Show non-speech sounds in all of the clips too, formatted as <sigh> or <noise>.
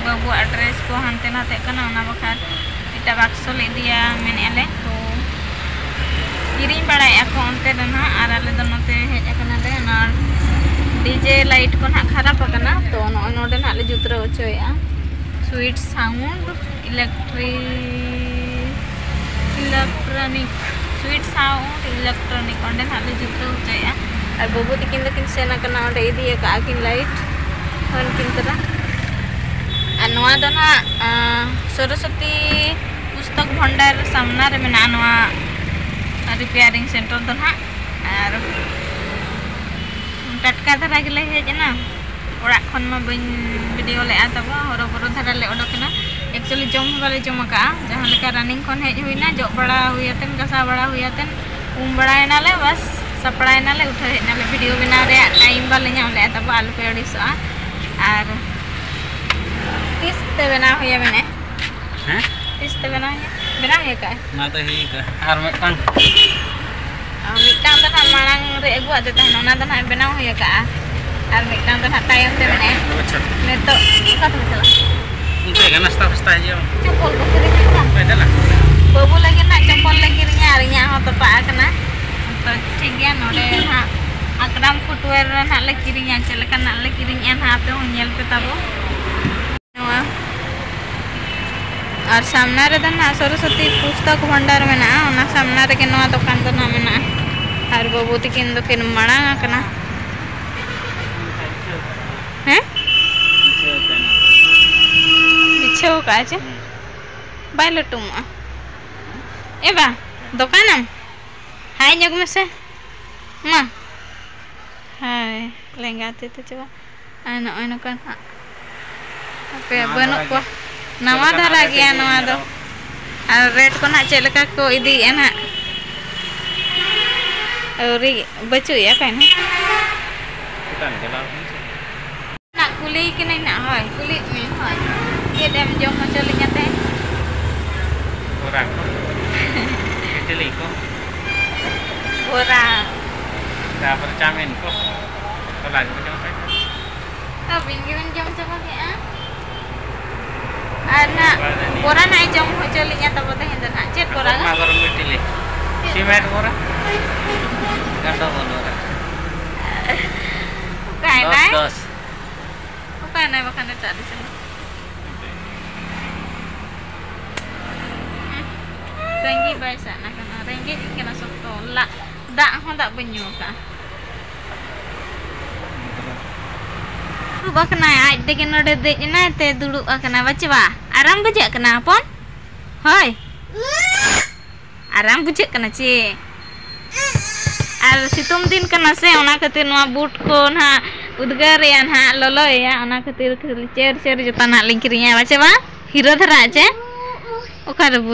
बाबू एड्रेस को हाते नाते बखार इटा बाक्सो तो ले दिया मेने तो किरी बड़ा को अंते ना और आले दो नते हेजकनाले डीजे लाइट को ना खराब करना तो नोडे ना ले जुतरा होचोया sweet sound electric electronic sweet sound electronic ओंडे ना ले जुतरा होचोया और बाबू तिकिन दकिन सेना करना ओंडे इदिया का किन लाइट और किन तरह ᱱᱚᱣᱟ ᱫᱚ ᱱᱟᱜ ᱥᱚᱨᱚᱥᱚᱛᱤ ᱯᱩᱥᱛᱚᱠ ᱵᱷᱚᱱᱰᱟᱨ ᱥᱟᱢᱱᱟ ᱨᱮ ᱢᱮᱱᱟᱜᱼᱟ ᱱᱚᱣᱟ ᱨᱤᱯᱮᱭᱟᱨᱤᱝ ᱥᱮᱱᱴᱟᱨ ᱫᱚ ᱱᱟᱜ ᱟᱨ ᱴᱟᱴᱠᱟ ᱫᱷᱟᱨᱟ ᱜᱮᱞᱮ ᱦᱮᱡ ᱮᱱᱟ ᱚᱲᱟᱜ ᱠᱷᱚᱱ ᱢᱟ ᱵᱟᱹᱧ ᱵᱷᱤᱰᱤᱭᱳ ᱞᱮᱜᱼᱟ ᱛᱟᱵᱚ ᱦᱚᱨᱚᱵᱚᱨᱚ ᱫᱷᱟᱨᱟ ᱞᱮ ᱚᱰᱚᱠ ᱮᱱᱟ ᱮᱠᱪᱩᱭᱟᱞᱤ ᱡᱚᱢ ᱦᱚᱸ ᱵᱟᱞᱮ ᱡᱚᱢ ᱟᱠᱟᱜᱼᱟ ᱡᱟᱦᱟᱸ ᱞᱮᱠᱟ ᱨᱟᱱᱤᱝ ᱠᱷᱚᱱ ᱦᱮᱡ ᱦᱩᱭᱱᱟ ᱡᱚᱜ ᱵᱟᱲᱟ ᱦᱩᱭᱟᱛᱮᱱ ᱜᱟᱥᱟᱣ ᱵᱟᱲᱟ ᱦᱩᱭᱟᱛᱮᱱ ᱩᱢ ᱵᱟᱲᱟᱭᱮᱱᱟᱞᱮ ᱵᱟᱥ ᱥᱟᱯᱲᱟᱭᱮᱱᱟᱞᱮ ᱩᱴᱷᱟᱹᱣ ᱦᱮᱡ ᱮᱱᱟᱞᱮ ᱵᱷᱤᱰᱤᱭᱳ ᱵᱮᱱᱟᱣ ᱨᱮᱭᱟᱜ ᱴᱟᱭᱤᱢ ᱵᱟᱞᱮ ᱧᱟᱢ ᱞᱮᱜᱼᱟ ᱛᱟᱵᱚ ᱟᱞᱚᱯᱮ ᱟᱹᱲᱤᱥᱚᱜᱼᱟ ᱟᱨ किस्त बना हुआ मैंने। हैं? किस्त तो बना है बना है का ना ही का। और मिटन मिटन तो ना मांग रे अगुआ दे तहन ना तो ना तो बना हुआ का और मिटन तो ना तायम से मैंने। अच्छा। ने तो का तो चला? उनके का नाश्ता फस्ता है चप्पल तो को करे का पैदल बाबू लगे ना चप्पल लगे रिया और यहाँ हो तो पाक ना। तो ठीक गया नोडे हाँ अकराम फुटवेयर ना ले किरिया ना ले किरिया पे हो ᱟᱨ ᱥᱟᱢᱱᱟ ᱨᱮ ᱫᱟᱱᱟ ᱥᱚᱨᱚᱥᱚᱛᱤ ᱯᱩᱥᱛᱚᱠ ᱵᱷᱟᱱᱰᱟᱨ ᱢᱮᱱᱟᱜᱼᱟ ᱚᱱᱟ ᱥᱟᱢᱱᱟ ᱨᱮᱜᱮ ᱱᱚᱣᱟ ᱫᱚᱠᱟᱱ ᱫᱚ ᱱᱟ ᱢᱮᱱᱟᱜᱼᱟ ᱟᱨ ᱵᱟᱹᱵᱩ ᱛᱟᱹᱠᱤᱱ ᱫᱚᱠᱤᱱ ᱢᱟᱲᱟᱝ ᱟᱠᱟᱱᱟ ᱦᱮᱸ ᱵᱤᱪᱷᱟᱹᱣ ᱠᱟᱜᱼᱟ ᱪᱮ ᱵᱟᱭ ᱞᱟᱹᱴᱩᱢᱚᱜᱼᱟ ᱮ ᱵᱟᱝ ᱫᱚᱠᱟᱱᱟᱢ ᱦᱟᱭ ᱧᱚᱜ ᱢᱮᱥᱮ ᱢᱟ ᱦᱟᱭ ᱞᱮᱸᱜᱟ ᱛᱮᱛᱮ ᱪᱟᱵᱟ ᱟᱨ ᱱᱚᱜᱼᱚᱭ ᱱᱚᱝᱠᱟ ᱦᱟᱸᱜ ᱟᱯᱮ ᱵᱟᱹᱱᱩᱜ ᱠᱚᱣᱟ ya banu ko nawa dhara gya nawa do ar rate ko na chet leka ko idi ena auri bacu ya kan nak kuli kini nak hoy kuli me hoy dia dem jom macam linya teh orang kecil ko orang dah percamen ko kalau lagi macam apa Abin gawin jam coba ke ah? Anak, orang naik jam hojo linya tapi teh hendak nak cek orang. Mah orang kecil simet orang kata orang Bukan dos naik, dos. Bukan naik bukan naik tak di sini. Renggi biasa nak kena renggi kena soto lah. Dak hon tak benyu rubah kena ya udah dekin aja teh dulu kena baca ba aram baca kena apa hoi aram baca kena ci ar situm din kena sih ona ketir nua but ko na udgar ya na lolo ya ona ketir kelicer cer jutan na lingkirnya baca ba hero thera aja oke ada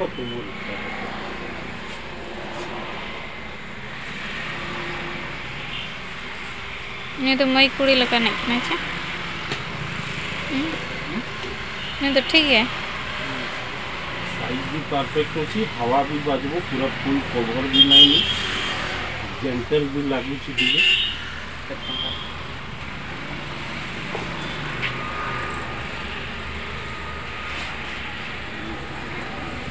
hopefully we'll નહીં તો મય કુડી લગા નાખના છે નહીં તો ઠીક હે સાઈઝ બી પરફેક્ટ હોછી હવા બી બાજવો પૂરા ફૂલ કવર બી નહીં જેન્ટલ બી લાગ્યું છે દીદી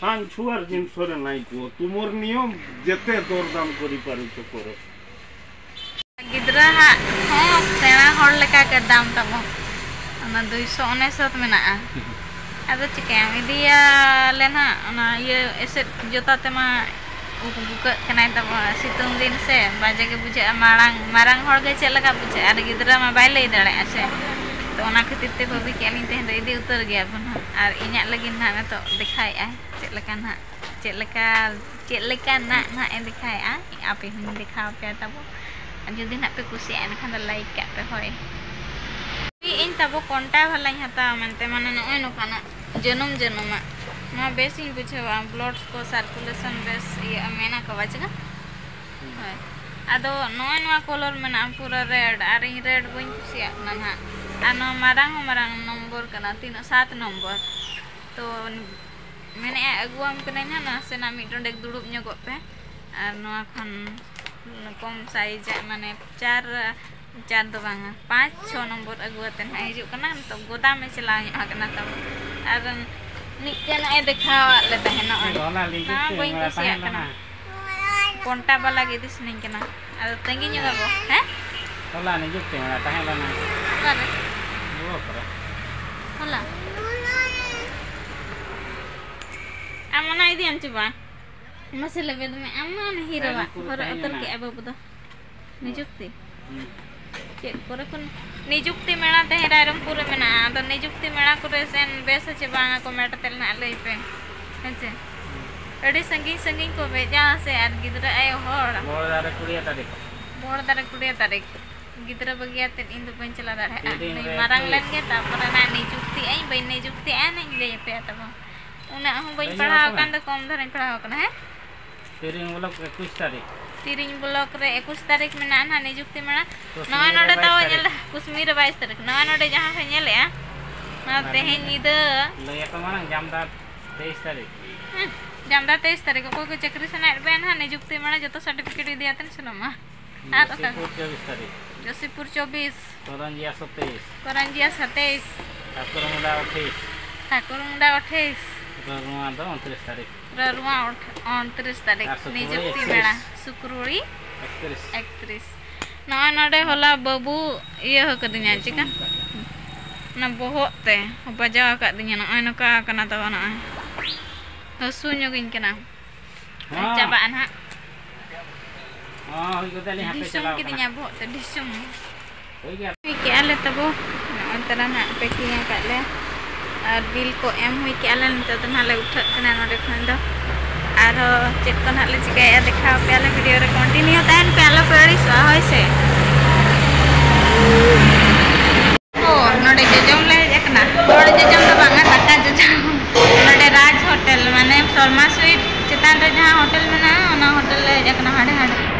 सांग छुआर जिनस नाई कह तुम नियम जिते दरदाम कर गिद्रा हा, हा, सेवा लेका के दाम तब दुशो उन्नीस मेना अब चिकाय इदी लेना ये एसे जो तेमा उकुक कनाय तब सितुम दिन से बाजे के बुझे मारांग मारांग होड़ गे चलका बुझे आर गिद्रा मा बाइले दड़े आसे तो खातिर ते भाभी के तेहन इदी उतर गया बन और इना लगिन हाँ ना मैं तो दिखाए आ ना चेक ना ना ए दिखाए आ आप ही हम दिखाओ पे तब। जदि ना पे कुसी एन लाइक का पे होय इन तब कोंटा भला हता मनते माने नय नकाना ना बेस इन बुझवा को सर्कुलेशन बेस ये मेना का वजगा अदो नय कलर पूरा रेड और इन रेड बन ना ना ano marang marang nombor kana tino sat nombor. To mene aguam kana nya na sena dek rondek nya go pe. Ano noa khan kom ja mane char char do bang पाँच छः number aguaten hijau kana to goda me chalaw nya kana to. Ar nikkan ay dekhawa le tahena na boing kusiya kana konta lagi dis ning kana ar tangi nyogok ha this नहीं कना और तंगी जगह बो हैं डॉलर नहीं जुकते मेरा ताहें लना अरे वो करो होला amana idi am coba masih lebih demi aman hira pak Kurang hora kayaknya otor nak. ke apa betul nijukti हम्म। चेक करे कोन निजुक्ति मेला ते रायरमपुर में ना तो निजुक्ति मेला करे सेन बेस छे बांगा को मेट तेल ना लई पे हेचे ᱜᱤᱫᱽᱨᱟᱹ ᱵᱟᱹᱜᱤᱭᱟᱛᱮ ᱤᱧ ᱫᱚ ᱵᱟᱹᱧ ᱪᱟᱞᱟᱣ ᱫᱟᱲᱮᱭᱟᱜᱼᱟ ᱱᱩᱭ ᱢᱟᱨᱟᱝ ᱞᱮᱱ ᱜᱮ ᱛᱟᱨᱯᱚᱨᱮ ᱱᱟ ᱱᱤᱡᱩᱠ ᱛᱤᱜᱼᱟᱹᱧ ᱵᱟᱹᱧ ᱱᱤᱡᱩᱠ ᱛᱤᱜᱼᱟ ᱱᱟᱧ ᱞᱟᱹᱭ ᱟᱯᱮᱭᱟ ᱛᱟᱵᱚᱱ ᱩᱱᱟᱹᱜ ᱦᱚᱸ ᱵᱟᱹᱧ ᱯᱟᱲᱦᱟᱣ ᱟᱠᱟᱱ ᱫᱚ ᱠᱚᱢ ᱫᱷᱟᱨᱟᱧ ᱯᱟᱲᱦᱟᱣ ᱟᱠᱟᱱᱟ ᱦᱮᱸ ᱛᱤᱨᱤᱧ ᱵᱞᱚᱠ ᱮᱠᱩᱥ ᱛᱟᱹᱨᱤᱠᱷ ᱛᱤᱨᱤᱧ ᱵᱞᱚᱠ ᱨᱮ ᱮᱠᱩᱥ ᱛᱟᱹᱨᱤᱠᱷ ᱢᱮᱱᱟᱜᱼᱟ ᱱᱟ ᱱᱤᱡᱩᱠᱛᱤ ᱢᱮᱱᱟᱜᱼᱟ ᱱᱚᱜᱼᱚᱭ ᱱᱚᱰᱮ ᱛᱟᱣ ᱧᱮᱞ ᱠᱩᱥᱢᱤ ᱨᱮ ᱵᱟᱭᱤᱥ ᱛᱟᱹᱨᱤᱠᱷ ᱱᱚᱜᱼᱚᱭ ᱱᱚᱰᱮ ᱡᱟᱦᱟᱸ ᱯᱮ ᱧᱮᱞᱮᱜᱼᱟ ᱱᱚᱣᱟ ᱛᱮᱦᱮᱧ ᱧᱤᱫᱟᱹ ᱞᱟᱹᱭᱟᱠᱚ ᱢᱟᱲᱟᱝ ᱡᱟᱢᱫᱟ ᱛᱮᱭᱤᱥ ᱛᱟᱹᱨᱤᱠᱷ जामदा तेईस तारीख को कोई चक्री से ना निजुक्ति मैं जो सर्टिफिकेट इतना सुनम और चौबीस तारीख Josipur 24 Koranjia 17 Koranjia 17 Takurungda takurung Takurungda 18 Rarunga 29 tarikh Rarunga 29 tarikh Nijukti mela Sukruri 31 31 Nah nade hola babu iya ho kadinya cika Na boho te Upa jawa kadinya na ay nuka kena tawa na ay Tosunyo gin kena Coba anak Oh, ikot dali hape sa kita nyabo, tadi sum. Wiki ala tabo, antara na peki yang kat le. Ar bill ko em wiki ala nito to na le uthak kana nore khan do. Ar check ko na le chikaya dekha pe ala video re continue tan pe ala peri swa hoy se. Oh, nore jejom le jakna. Nore jejom do banga kata jejom. Nore Raj Hotel mane Solma Suite चितान जहाँ होटल में ना होटल ले जाकर हाड़े हाड़े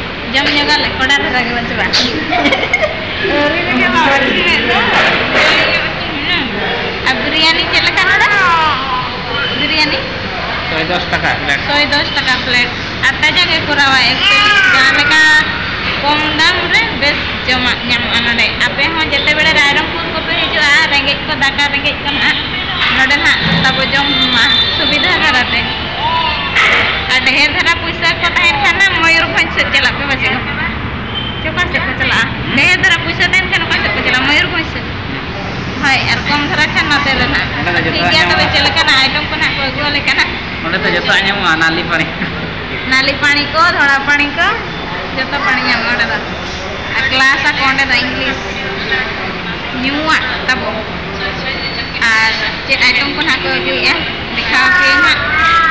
jamnya kan lekor ada lagi macam apa? Biryani চেলে কানাডা বিরিয়ানি ছয় দশ টাকা প্লেট ছয় দশ টাকা প্লেট আর তাই জাগে করা হয় একটু যাহা লেখা কম দাম রে বেশ জমা নাম আনারে আপে হ্যাঁ যেতে বেড়ে রায়রমপুর কপে হিজুয়া রেঙ্গেজ কো দাকা রেঙ্গেজ কানা নডে না তাবো জম সুবিধা কারাতে ada handphone aku bisa kota handphone mau yuruh konsep jalan apa coba sih kecil ah deh bisa dan kan konsep kecil mau yuruh konsep hai erkom terakhir nanti lah tiga atau kecil kan ah itu pun aku gue lagi kan. Mana nali pani. Nali pani kok thora pani kok jatuh pani yang mana dah? Ah, kelas aku English. New ah tabu ah cek itu pun aku eh. di kafe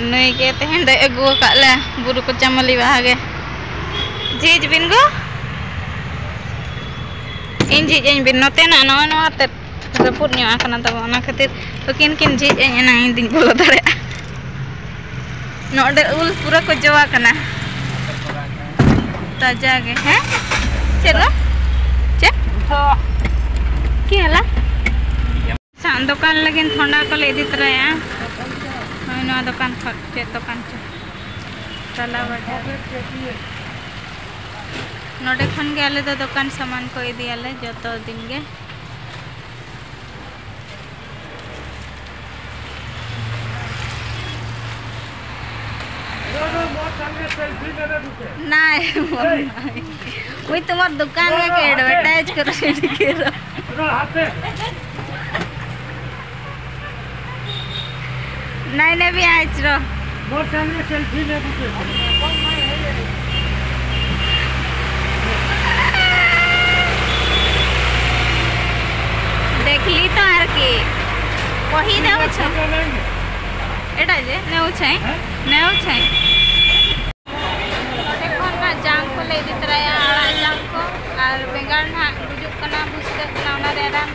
ᱱᱩᱭᱜᱮ ᱛᱮᱦᱮᱧ ᱫᱚᱭ ᱟᱹᱜᱩ ᱟᱠᱟᱫ ᱞᱮ ᱵᱩᱨᱩ ᱠᱚᱪᱟᱢᱟᱞᱤ ᱵᱟᱦᱟ ᱜᱮ ᱡᱷᱤᱡ ᱵᱤᱱ ᱜᱚ ᱤᱧ ᱡᱷᱤᱡ ᱟᱹᱧ ᱵᱤᱱ ᱱᱚᱛᱮᱱᱟᱜ ᱱᱚᱣᱟ ᱱᱚᱣᱟ ᱛᱮ ᱨᱟᱹᱯᱩᱫ ᱧᱚᱜ ᱟᱠᱟᱱᱟ ᱛᱟᱵᱚ ᱚᱱᱟ ᱠᱷᱟᱹᱛᱤᱨ ᱩᱠᱤᱱ ᱠᱤᱱ ᱡᱷᱤᱡ ᱟᱹᱧ ᱮᱱᱟᱝ ᱤᱧ ᱫᱩᱧ ᱵᱚᱞᱚ ᱫᱟᱲᱮᱭᱟᱜᱼᱟ नोडे उल पूरा को जवा करना ताज़ा के हैं चलो चे क्या ला सांदोकान लगे थोड़ा को ले दी तरह ওই নয়া দোকান খত চে দোকান চে তালা বাজার নডে খন গে আলে তো দোকান সামান কো ইদি আলে যত দিন গে নাই ওই তোমার দোকান কে এডভার্টাইজ করো <laughs> नहीं नहीं भी आए रो बहुत संगे सेल्फी ले बुके देखली तो आर की। वही नेउ छ एटा जे है? छै नेउ है देखो ना जांग को ले दित रहा है आड़ा जांग को और बेंगाल ना बुजुक ना बुजुक कना ओना रे राम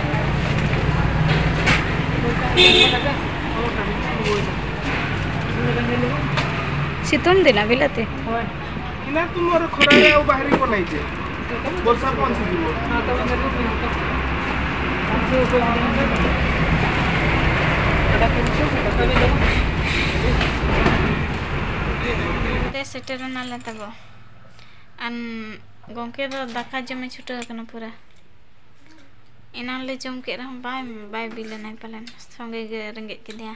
ଶୀତୁନ୍ତି ନା ବିଲାତି ନା ତୁ ମୋର ଖରାରେ ଆଉ ବାହାରିବ ନାହିଁ ଯେ ବର୍ଷା ପହଞ୍ଚିଯିବ ᱥᱮᱴᱮᱨᱮᱱᱟᱞᱮ ᱛᱟᱠᱚ ᱟᱨ ᱜᱚᱝᱠᱮ ᱫᱚ ᱫᱟᱠᱟ ᱡᱚᱢᱮ ᱪᱷᱩᱴᱟᱹᱣ ᱟᱠᱟᱱᱟ ᱯᱩᱨᱟᱹ inang le jom ke ram bai bai bila nai palan. Songge ge rengge ke dia.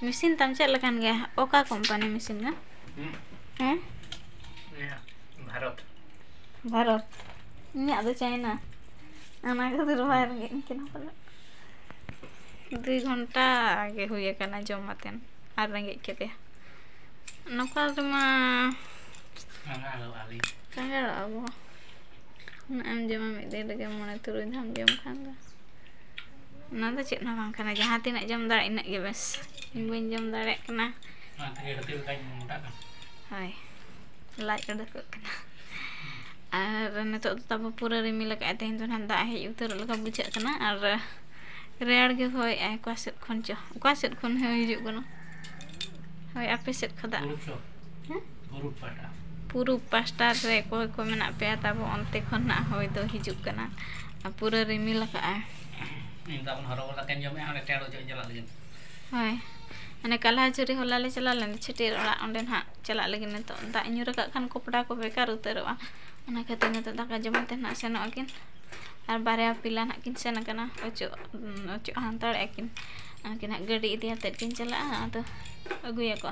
Mesin tam cak lekan ge oka company mesin ga hmm. Hmm ya bharat bharat ni ada china. Ana ke sir bai rengge ke na palan 2 ghonta age huye kana jom maten ar rengge ke dia. Nokal tuma kangal ali kangal abo ᱟᱵᱚ ᱩᱱᱟᱹᱜ ᱮᱢ ᱡᱚᱢᱟ ᱢᱤᱫ ᱫᱤᱱ ᱨᱮᱜᱮ ᱢᱚᱬᱮ ᱛᱩᱨᱩᱭ ᱫᱷᱟᱣ ᱡᱚᱢ ᱠᱷᱟᱱ ᱫᱚ ᱚᱱᱟ ᱫᱚ ᱪᱮᱫ ᱦᱚᱸ ᱵᱟᱝ ᱠᱟᱱᱟ ᱡᱟᱦᱟᱸ ᱛᱤᱱᱟᱹᱜ ᱡᱚᱢ ᱫᱟᱲᱮᱭᱟᱜ ᱤᱱᱟᱹᱜ ᱜᱮ ᱵᱮᱥ ᱤᱧ ᱵᱟᱹᱧ ᱡᱚᱢ ᱫᱟᱲᱮᱭᱟᱜ ᱠᱟᱱᱟ nanti kita kayak mengundang ᱦᱳᱭ ᱞᱟᱡ ᱩᱰᱩᱠᱚᱜ ᱠᱟᱱᱟ ᱟᱨ ᱱᱤᱛᱚᱜ ᱫᱚ ᱛᱟᱵᱚ ᱯᱩᱨᱟᱹ ᱨᱤᱢᱤᱞ ᱟᱠᱟᱫᱼᱟᱭ ᱛᱮᱦᱮᱧ ᱫᱚ ᱱᱟᱦᱟᱜ ᱫᱟᱜ ᱦᱮᱡ ᱩᱛᱟᱹᱨᱚᱜ ᱞᱮᱠᱟ ᱵᱩᱡᱷᱟᱹᱜ ᱠᱟᱱᱟ ᱟᱨ ᱨᱮᱭᱟᱲ ᱜᱮ ᱦᱚᱭᱮᱜᱼᱟᱭ ᱚᱠᱟ ᱥᱮᱫ ᱠᱷᱚᱱ ᱪᱚ ᱚᱠᱟ ᱥᱮᱫ ᱠᱷᱚᱱ ᱦᱚᱭ ᱦᱤᱡᱩᱜ ᱠᱟᱱᱟ ᱦᱳᱭ ᱟᱯᱮ ᱥᱮᱫ ᱠᱷᱚᱱ ᱫᱟᱜ huruf so Hah? huruf pada ᱯᱩᱨᱩᱵ ᱯᱟᱥᱴᱟ ᱨᱮ ᱚᱠᱚᱭ ᱠᱚ ᱢᱮᱱᱟᱜ ᱯᱮᱭᱟ ᱛᱟᱵᱚ ᱚᱱᱛᱮ ᱠᱷᱚᱱᱟᱜ ᱦᱚᱭ ᱫᱚ ᱦᱤᱡᱩᱜ ᱠᱟᱱᱟ ᱟᱨ ᱯᱩᱨᱟᱹ ᱨᱤᱢᱤᱞ ᱟᱠᱟᱫᱼᱟᱭ minta pun harus lah kan jamnya ada teror jalan jalan lagi ᱦᱳᱭ ᱢᱟᱱᱮ ᱠᱟᱞᱦᱟᱡᱩᱨᱤ ᱦᱚᱞᱟ ᱞᱮ ᱪᱟᱞᱟᱣ ᱞᱮᱱ ᱪᱷᱟᱹᱴᱭᱟᱹᱨ ᱚᱲᱟᱜ ᱚᱸᱰᱮ ᱱᱟᱦᱟᱜ ᱪᱟᱞᱟᱜ ᱞᱟᱹᱜᱤᱫ ᱱᱤᱛᱚᱜ ᱫᱟᱜ ᱧᱩᱨ ᱟᱠᱟᱫ ᱠᱷᱟᱱ ᱠᱚᱯᱲᱟ ᱠᱚ ᱵᱮᱠᱟᱨ ᱩᱛᱟᱹᱨᱚᱜᱼᱟ ᱚᱱᱟ ᱠᱷᱟᱹᱛᱤᱨ ᱱᱤᱛᱚᱜ ᱫᱟᱠᱟ ᱡᱚᱢ ᱠᱟᱛᱮ ᱱᱟᱦᱟᱜ ᱥᱮᱱᱚᱜ ᱟᱹᱠᱤᱱ ᱟᱨ ᱵᱟᱨᱭᱟ ᱯᱤᱞᱟ ᱱᱟᱦᱟᱜ ᱠᱤᱱ ᱥᱮᱱ ᱟᱠᱟᱱᱟ ᱚᱪᱚᱜ ᱚᱪᱚᱜ ᱦᱟᱱᱛᱟᱲᱮᱜᱼᱟ ᱠᱤᱱ ᱩᱱᱠᱤᱱ ᱱᱟᱦᱟᱜ ᱜᱟᱹᱰᱤ ᱤᱫᱤ ᱟᱛᱮᱫ ᱠᱤᱱ ᱪᱟᱞᱟᱜᱼᱟ ᱟᱫᱚ ᱟᱹᱜᱩᱭᱟᱠᱚ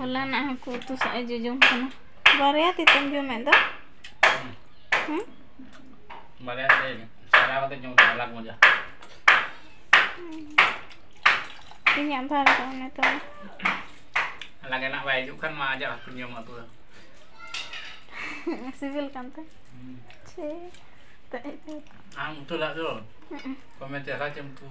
होला ना को तो साइज जो कना बारे आते तुम जो मैं तो हम ini yang baru kan lagi nak baju kan mah aja aku nyium aku. Kan tuh sih tak ah itu lah tuh komen cerah jam tuh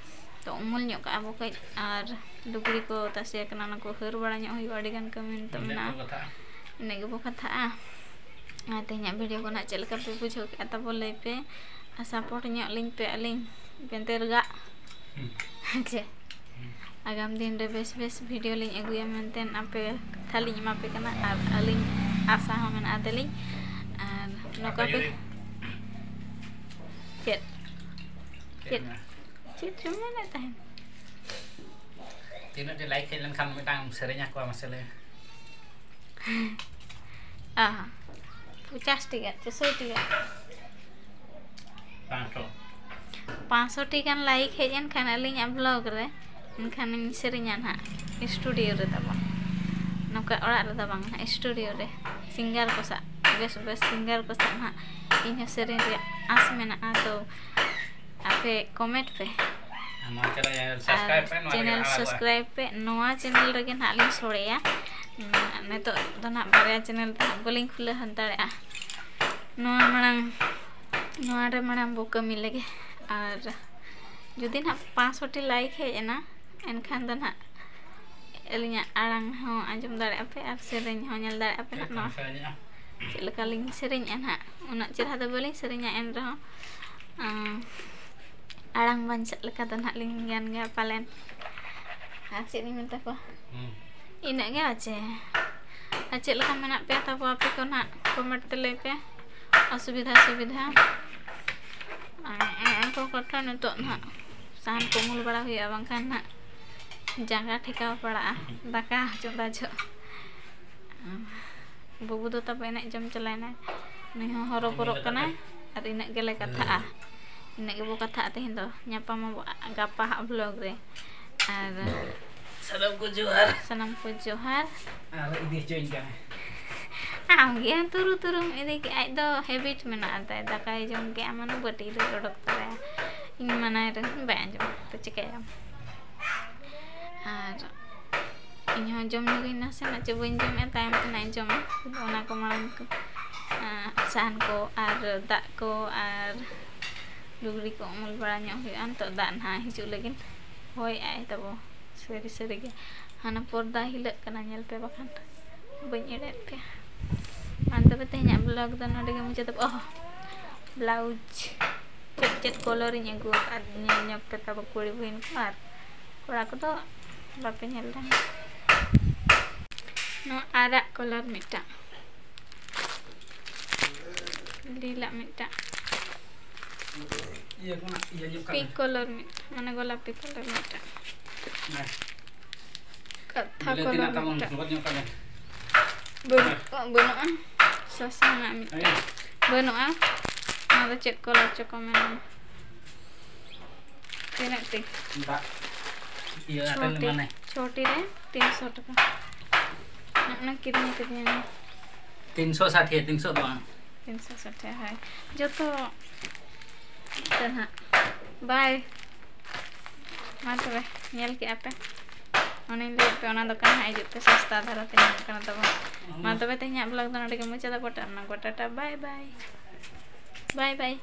saya. ᱠᱷᱟᱹᱲ ᱧᱚᱜᱟᱵᱚ ᱫᱟᱜ ᱠᱚ ᱦᱮᱡ ᱞᱮᱱᱠᱷᱟᱱ ᱱᱟᱜ ᱚᱫᱟᱜᱼᱟ ᱛᱚ ᱩᱢᱩᱞ ᱧᱚᱜ ᱠᱟᱜᱼᱟ ᱵᱚ ᱠᱟᱹᱡ ᱟᱨ ᱞᱩᱜᱽᱲᱤ ᱠᱚ ᱛᱟᱥᱮ ᱟᱠᱟᱱᱟ ᱚᱱᱟ ᱠᱚ ᱦᱟᱹᱨ ᱵᱟᱲᱟ ᱧᱚᱜ ᱦᱩᱭᱩᱜᱼᱟ ᱟᱹᱰᱤᱜᱟᱱ ᱠᱟᱹᱢᱤ ᱱᱤᱛᱚᱜ ᱢᱮᱱᱟᱜᱼᱟ kata. ᱤᱱᱟᱹ ᱜᱮᱵᱚ ᱠᱟᱛᱷᱟᱜᱼᱟ ᱟᱨ ᱛᱮᱦᱮᱧᱟᱜ ᱵᱷᱤᱰᱤᱭᱳ ᱠᱚ ᱱᱟᱜ ᱪᱮᱫ ᱞᱮᱠᱟ ᱯᱮ ᱵᱩᱡᱷᱟᱹᱣ ᱠᱮᱜᱼᱟ ᱛᱟᱵᱚ ᱞᱟᱹᱭ ᱯᱮ ᱟᱨ ᱥᱟᱯᱳᱨᱴ ᱧᱚᱜ ᱞᱤᱧ ᱯᱮ ᱟᱹᱞᱤᱧ ᱯᱮᱱᱛᱮ ᱨᱜᱟᱜ ᱪᱮ ᱟᱜᱟᱢ ᱫᱤᱱ ᱨᱮ ᱵᱮᱥ ᱵᱮᱥ ᱵᱷᱤᱰᱤᱭᱳ ᱞᱤᱧ ᱟᱹᱜᱩᱭᱟ ᱢᱮᱱᱛᱮ ᱟᱯᱮ ᱠᱟᱛᱷᱟ ᱞᱤᱧ ᱮᱢᱟ ᱯᱮ ᱠᱟᱱᱟ ᱟᱨ ᱟᱹᱞᱤᱧ ᱟᱥᱟ ᱦᱚᱸ ᱢᱮᱱᱟᱜᱼᱟ ᱛᱟᱹᱞᱤᱧ ᱟᱨ ᱱᱚᱝᱠᱟ ᱯᱮ ᱪᱮᱫ Cik. ᱪᱮᱫ Cicu mana tahan? Tino di like kailan <laughs> ah, kan may tang sering kuwa mas sila. Ah. Pucas tiga, cusu tiga. Pancho. Pancho tiga like kailan kan aling ang vlog re. Enkan ang seringan ha. Studio re tapang. Nungka orak re tapang ha. Nah, studio re. Singar ko sa. Bes bes singar ko sa ha. Nah. Inyo asmena re. As mena pe. Ape komet pe. ᱟᱨ subscribe kan channel subscribe ᱯᱮ ᱱᱚᱣᱟ ᱪᱮᱱᱮᱞ ᱨᱮᱜᱮ ᱱᱟᱦᱟᱜ ᱞᱤᱧ ᱥᱳᱲᱮᱭᱟ ᱱᱤᱛᱚᱜ ᱫᱚ ᱱᱟᱦᱟᱜ ᱵᱟᱨᱭᱟ ᱪᱮᱱᱮᱞ ᱫᱚ ᱱᱟᱦᱟᱜ ᱵᱟᱹᱞᱤᱧ ᱠᱷᱩᱞᱟᱹᱣ ᱦᱟᱛᱟᱲᱮᱜᱼᱟ ᱱᱚᱣᱟ ᱢᱟᱲᱟᱝ ᱱᱚᱣᱟ ᱨᱮ ᱢᱟᱲᱟᱝ ᱵᱚ ᱠᱟᱹᱢᱤ ᱞᱮᱜᱮ ᱟᱨ ᱡᱩᱫᱤ ᱱᱟᱦᱟᱜ ᱯᱟᱸᱪᱥᱚ ᱴᱤ ᱞᱟᱭᱤᱠ ᱦᱮᱡ ᱮᱱᱟ ᱮᱱᱠᱷᱟᱱ ᱫᱚ ᱱᱟᱦᱟᱜ ᱟᱹᱞᱤᱧᱟᱜ ᱟᱲᱟᱝ ᱦᱚᱸ ᱟᱸᱡᱚᱢ ᱫᱟᱲᱮᱭᱟᱜᱼᱟ ᱯᱮ ᱟᱨ ᱥᱮᱨᱮᱧ ᱦᱚᱸ ᱧᱮᱞ ᱫᱟᱲᱮᱭᱟᱜᱼᱟ ᱯᱮ ᱱᱟᱦᱟᱜ ᱱᱚᱣᱟ Masalahnya. ᱪᱮᱫ ᱞᱮᱠᱟᱞᱤᱧ ᱥᱮᱨᱮᱧᱮᱜᱼᱟ ᱱᱟᱦᱟᱜ ᱩᱱᱟᱹᱜ ᱪᱮᱨᱦᱟ ᱫᱚ ᱵᱟᱹᱞᱤᱧ ᱥᱮᱨᱮᱧᱟ ᱮᱱ ᱨᱮᱦᱚᱸ ᱟᱸ, ᱟᱲᱟᱝ ᱵᱟᱧᱪᱟᱜ ᱞᱮᱠᱟ ᱫᱚ ᱱᱟᱦᱟᱜ ᱞᱤᱧ ᱜᱟᱱ ᱜᱮᱭᱟ ᱯᱟᱞᱮᱱ ᱟᱨ ᱪᱮᱫ ᱤᱧ ᱢᱮᱛᱟ ᱠᱚᱣᱟ Hmm. ᱤᱱᱟᱹᱜ ᱜᱮ ᱟᱪᱮ ᱟᱨ ᱪᱮᱫ ᱞᱮᱠᱟ ᱢᱮᱱᱟᱜ ᱯᱮᱭᱟ ᱛᱟᱵᱚ ᱟᱯᱮ ᱠᱚ ᱱᱟᱦᱟᱜ ᱠᱚᱢᱮᱱᱴ ᱛᱮ ᱞᱟᱹᱭ ᱯᱮ ᱚᱥᱩᱵᱤᱫᱷᱟ ᱥᱩᱵᱤᱫᱷᱟ ᱟᱨ ᱩᱱᱠᱩ ᱠᱟᱛᱷᱟ ᱱᱤᱛᱚᱜ ᱱᱟᱦᱟᱜ ᱥᱟᱦᱟᱱ ᱠᱚ ᱩᱢᱩᱞ ᱵᱟᱲᱟ ᱦᱩᱭᱩᱜᱼᱟ ᱵᱟᱝᱠᱷᱟᱱ ᱱᱟᱦᱟᱜ ᱡᱟᱸᱜᱟ ᱴᱷᱮᱠᱟᱣ ᱯᱟᱲᱟᱜᱼᱟ ᱫᱟᱠᱟ ᱪᱚᱸᱫᱟ ᱡᱚᱜ ᱵᱟᱹᱵᱩ ᱫᱚ ᱛᱟᱵᱚ ᱮᱱᱮᱡ ᱡᱚᱢ ᱪᱟᱞᱟᱣᱮᱱᱟᱭ ᱩᱱᱤ ᱦᱚᱸ ᱦᱚᱨᱚᱵᱚᱨᱚᱜ ᱠᱟᱱᱟᱭ ᱟᱨ ᱤᱱᱟᱹᱜ ᱜᱮᱞᱮ ᱠᱟᱛᱷᱟᱜᱼᱟ ᱤᱱᱟᱹᱜ ᱜᱮᱵᱚ ᱠᱟᱛᱷᱟᱜᱼᱟ ᱛᱮᱦᱮᱧ ᱫᱚ ᱧᱟᱯᱟᱢᱟᱵᱚ ᱜᱟᱯᱟ ᱦᱟᱸᱜ ᱵᱞᱚᱜ ᱨᱮ ᱟᱨ Salam ku juar. ᱥᱟᱱᱟᱢ ᱠᱚ ᱡᱚᱦᱟᱨ Ah, ini join kan. <laughs> ᱟᱢ ᱜᱮ ᱛᱩᱨᱩ ᱛᱩᱨᱩᱢ ᱤᱫᱤ ᱠᱮᱜ ᱟᱡ ᱫᱚ ᱦᱮᱵᱤᱴ ᱢᱮᱱᱟᱜᱼᱟ ᱛᱟᱭ ᱫᱟᱠᱟᱭ ᱡᱚᱢ ᱠᱮᱜᱼᱟ ᱢᱟᱱᱮ ᱵᱟᱹᱴᱤ ᱨᱮ ᱚᱰᱚᱠ ᱛᱚᱨᱟᱭᱟ ᱤᱧ ᱢᱟᱱᱟᱭ ᱨᱮᱦᱚᱸ ᱵᱟᱭ ᱟᱸᱡᱚᱢᱟ ᱛᱚ ᱪᱤᱠᱟᱹᱭᱟᱢ ᱟᱨ ᱤᱧᱦᱚᱸ ᱡᱚᱢ ᱧᱚᱜᱟᱹᱧ ᱱᱟᱥᱮᱱᱟᱜ ᱪᱮ ᱵᱟᱹᱧ ᱡᱚᱢᱮᱫᱼᱟ ᱛᱟᱭᱚᱢ ᱛᱮᱱᱟᱜ ᱤᱧ ᱡᱚᱢᱟ ᱚᱱᱟ ᱠᱚ ᱢᱟᱲᱟᱝ ᱠᱚ ᱟᱸ, ᱥᱟᱦᱟᱱ ᱠᱚ ᱟᱨ ᱫᱟᱜ ᱠᱚ ᱟᱨ ᱞᱩᱜᱽᱲᱤ ᱠᱚ ᱩᱢᱩᱞ ᱵᱟᱲᱟ ᱧᱚᱜ ᱦᱩᱭᱩᱜᱼᱟ ᱱᱤᱛᱚᱜ ᱫᱟᱜ ᱱᱟᱦᱟᱜ ᱦᱤᱡᱩᱜ ᱞᱟᱹᱜᱤᱫ ᱦᱚᱭ ᱟᱭ ᱛᱟᱵᱚ ᱥᱟᱹᱨᱤ ᱥᱟᱹᱨᱤᱜᱮ ᱦᱟᱱᱟ ᱯᱚᱨᱫᱟ ᱦᱤᱞᱟᱹᱜ ᱠᱟᱱᱟ ᱧᱮᱞ ᱯᱮ ᱵᱟᱠᱷᱟᱱ ᱵᱟᱹᱧ ᱮᱲᱮᱫ ᱯᱮᱭᱟ ᱟᱨ ᱛᱚᱵᱮ ᱛᱮᱦᱮᱧᱟᱜ ᱵᱞᱚᱜ ᱫᱚ ᱱᱚᱰᱮ ᱜᱮ ᱢᱩᱪᱟᱹᱫ ᱚ ᱵᱞᱟᱩᱡ ᱪᱮᱫ ᱪᱮᱫ ᱠᱚᱞᱚᱨ ᱤᱧ ᱟᱹᱜᱩ ᱟᱠᱟᱫ ᱧᱮᱞ ᱧᱚᱜ ᱯᱮ ᱛᱟᱵᱚ ᱠᱩᱲᱤ ᱵᱩᱦᱤᱱ ᱠᱚ ᱟᱨ ᱠᱚᱲᱟ ᱠᱚᱫᱚ ᱵᱟᱯᱮ ᱧᱮᱞ ᱞᱮᱱ ᱱᱚᱣᱟ ᱟᱨᱟᱜ ᱠᱚᱞᱚᱨ ᱢᱤᱫᱴᱟᱝ ᱞᱤᱞᱟᱜ ᱢᱤᱫᱴᱟᱝ Iya, kena iya juga. Pink colour ᱢᱤᱫᱴᱟᱝ ᱢᱟᱱᱮ ᱜᱳᱞᱟᱯᱤ ᱠᱚᱞᱚᱨ ᱢᱤᱫᱴᱟᱝ Nah, ᱠᱟᱛᱷᱟ bila ᱠᱚᱞᱚᱨ tidak tamu, ᱢᱤᱫᱴᱟᱝ buat nyokan. ᱵᱟᱹᱱᱩᱜᱼᱟ ᱵᱟᱹᱱᱩᱜᱼᱟ ᱥᱟᱥᱟᱝᱟᱜ ᱢᱤᱫᱴᱟᱝ Ayo. ᱵᱟᱹᱱᱩᱜᱼᱟ ᱚᱱᱟ ᱫᱚ ᱪᱮᱫ ᱠᱚᱞᱚᱨ ᱪᱚᱠᱚ ᱢᱮᱱᱟ ᱛᱤᱱᱟᱹᱜ ᱴᱤ Enggak. Iya, ada छोटी lima nih. छोटी रे तीन सौ टका ना कितने कितने 360 300 doang. तीन सौ ষাট तब तेज ब्लग तो मुचाद गोटा गोटा बै बै बै बै